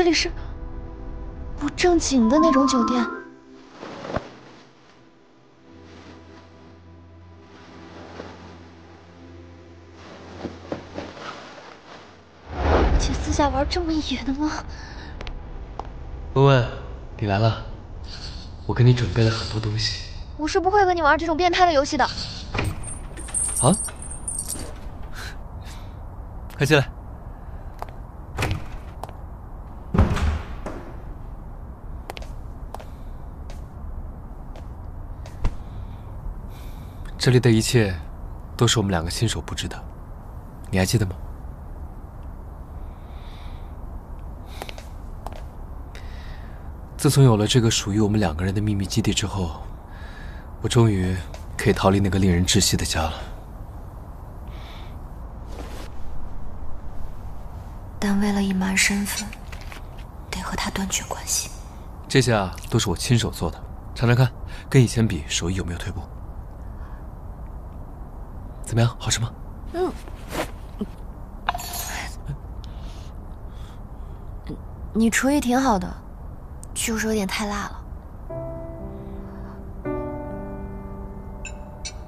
这里是不正经的那种酒店。姐私下玩这么野的吗？问问，你来了，我给你准备了很多东西。我是不会和你玩这种变态的游戏的。啊？快进来。这里的一切都是我们两个亲手布置的，你还记得吗？自从有了这个属于我们两个人的秘密基地之后，我终于可以逃离那个令人窒息的家了。但为了隐瞒身份，得和他断绝关系。这些啊，都是我亲手做的，尝尝看，跟以前比，手艺有没有退步？怎么样，好吃吗？嗯。你厨艺挺好的，就是有点太辣了。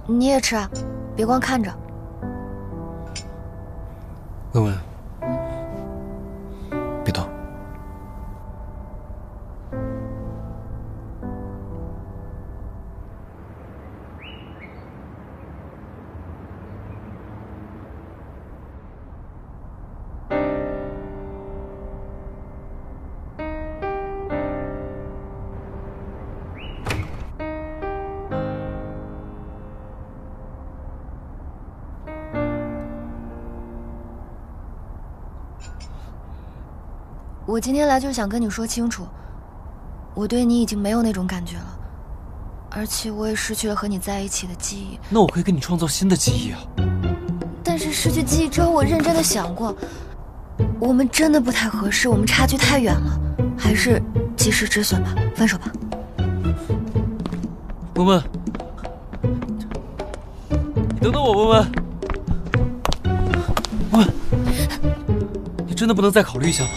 你也吃啊，别光看着。问问。我今天来就是想跟你说清楚，我对你已经没有那种感觉了，而且我也失去了和你在一起的记忆。那我可以给你创造新的记忆啊！但是失去记忆之后，我认真的想过，我们真的不太合适，我们差距太远了，还是及时止损吧，分手吧。文文，你等等我，文文，文，你真的不能再考虑一下吗？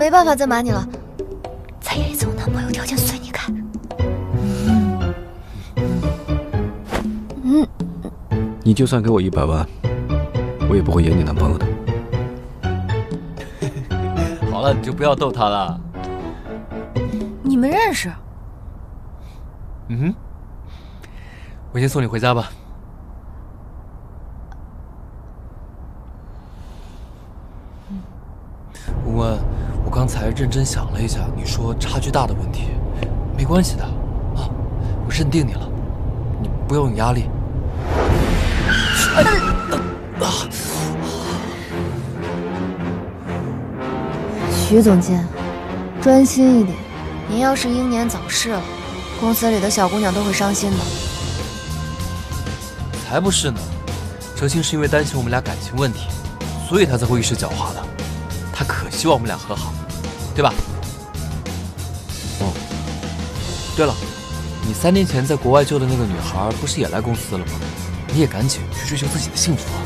没办法再瞒你了，再演一次我男朋友条件随你看。嗯，你就算给我一百万，我也不会演你男朋友的。好了，你就不要逗他了。你们认识？嗯哼，我先送你回家吧。文文。我刚才认真想了一下，你说差距大的问题，没关系的，啊，我认定你了，你不用有压力。徐总监，专心一点，您要是英年早逝了，公司里的小姑娘都会伤心的。才不是呢，哲青是因为担心我们俩感情问题，所以他才会一时狡猾的，他可希望我们俩和好。对吧？哦，对了，你三年前在国外救的那个女孩，不是也来公司了吗？你也赶紧去追求自己的幸福啊！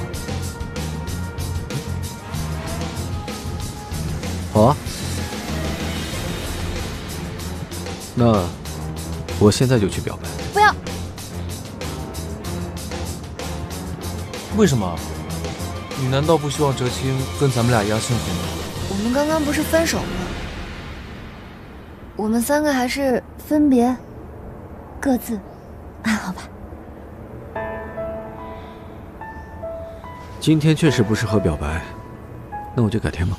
好啊，那我现在就去表白。不要！为什么？你难道不希望哲青跟咱们俩一样幸福吗？我们刚刚不是分手吗？我们三个还是分别，各自安好吧。今天确实不适合表白，那我就改天吧。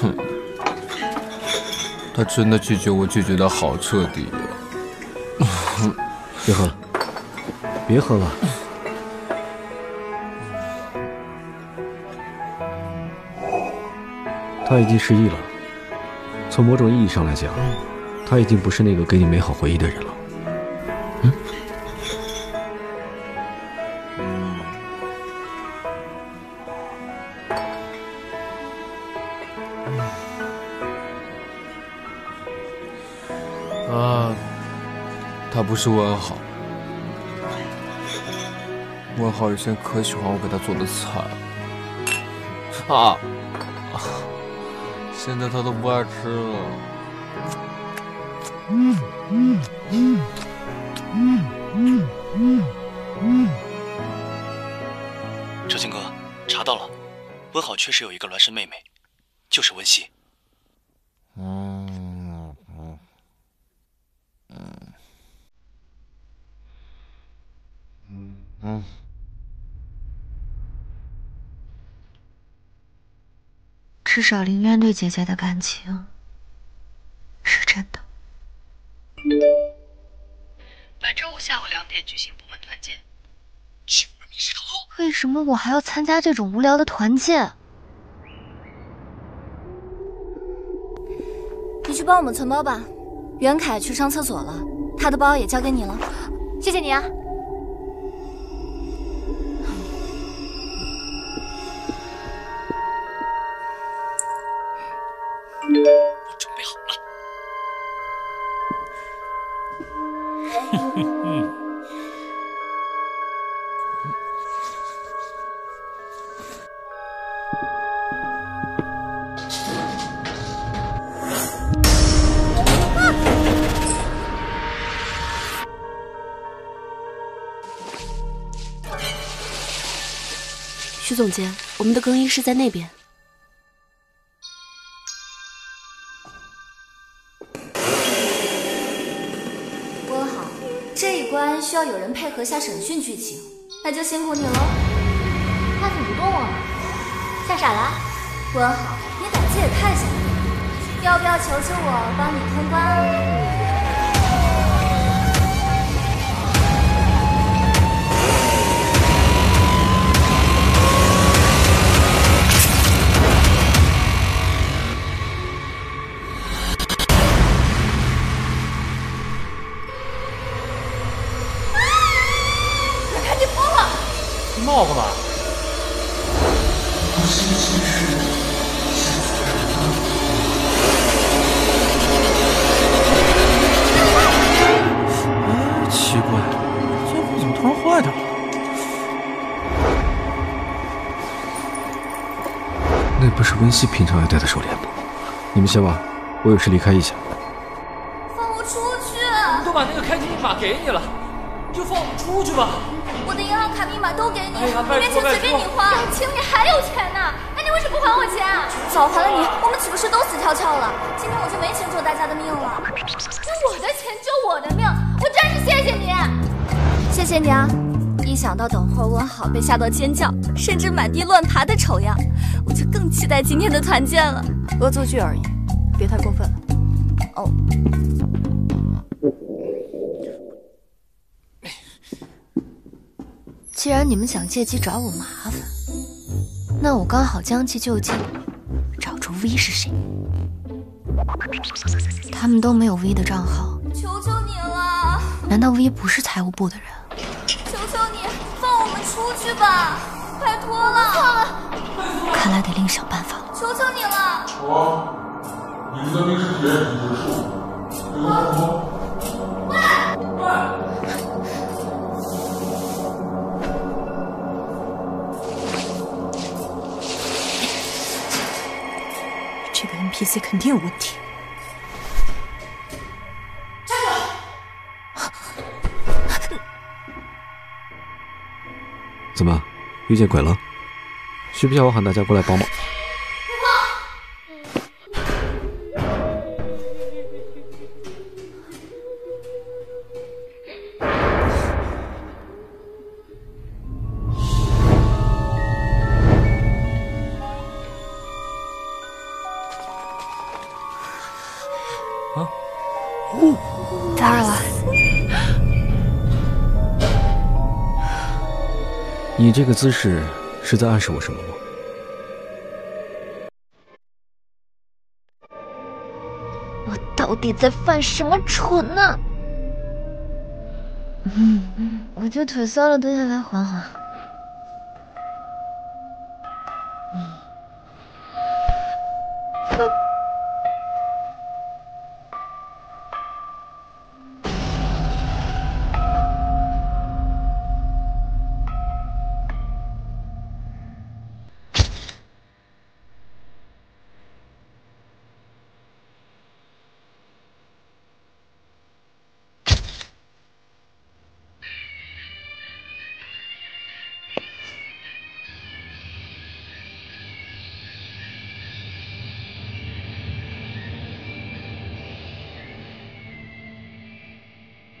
哼，他真的拒绝我，拒绝的好彻底呀。别喝了，别喝了。他已经失忆了，从某种意义上来讲，他已经不是那个给你美好回忆的人了。不是温好，温好以前可喜欢我给他做的菜了啊，现在他都不爱吃了。嗯嗯嗯嗯嗯嗯嗯。周青哥，查到了，温好确实有一个孪生妹妹，就是温熙。嗯嗯嗯至少林渊对姐姐的感情是真的。本周五下午两点举行部门团建。为什么我还要参加这种无聊的团建？你去帮我们存包吧。袁凯去上厕所了，他的包也交给你了。谢谢你啊。徐总监，我们的更衣室在那边。温好，这一关需要有人配合下审讯剧情，那就辛苦你喽。他怎么不动啊？吓傻了？温好，你胆子也太小了，要不要求求我帮你通关啊？闹干嘛？哎，奇怪，监控怎么突然坏掉了？那不是温熙平常爱戴的手链吗？你们先玩，我有事离开一下。放我出去！我们都把那个开机密码给你了，就放我们出去吧。我的银行卡密码都给你，里面钱随便你花。感情你还有钱呢？那你为什么不还我钱啊？早还了你，我们岂不是都死翘翘了？今天我就没钱救大家的命了。用我的钱救我的命，我真是谢谢你，谢谢你啊！一想到等会儿温好被吓到尖叫，甚至满地乱爬的丑样，我就更期待今天的团建了。恶作剧而已，别太过分了。哦。既然你们想借机找我麻烦，那我刚好将计就计，找出 V 是谁。他们都没有 V 的账号，求求你了！难道 V 不是财务部的人？求求你放我们出去吧，拜托了！算了，看来得另想办法了。求求你了！好，你们的面试体验已经 PC 肯定有问题。怎么，遇见鬼了？需不需要我喊大家过来帮忙？这个姿势是在暗示我什么吗？我到底在犯什么蠢呢？嗯，我这腿酸了，蹲下来缓缓。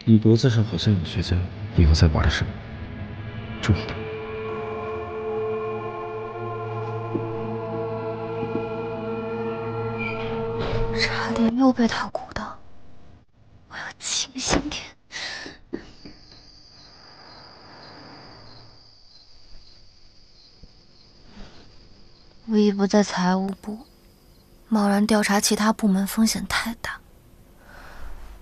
你脖子上好像有血痂，以后再挖的时候注意点。差点又被他鼓到，我要清醒点。我一不在财务部，贸然调查其他部门风险太大，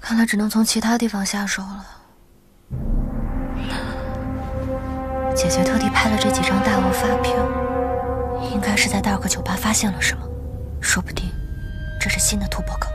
看来只能从其他地方下手了。姐姐特地拍了这几张大额发票，应该是在戴尔克酒吧发现了什么，说不定这是新的突破口。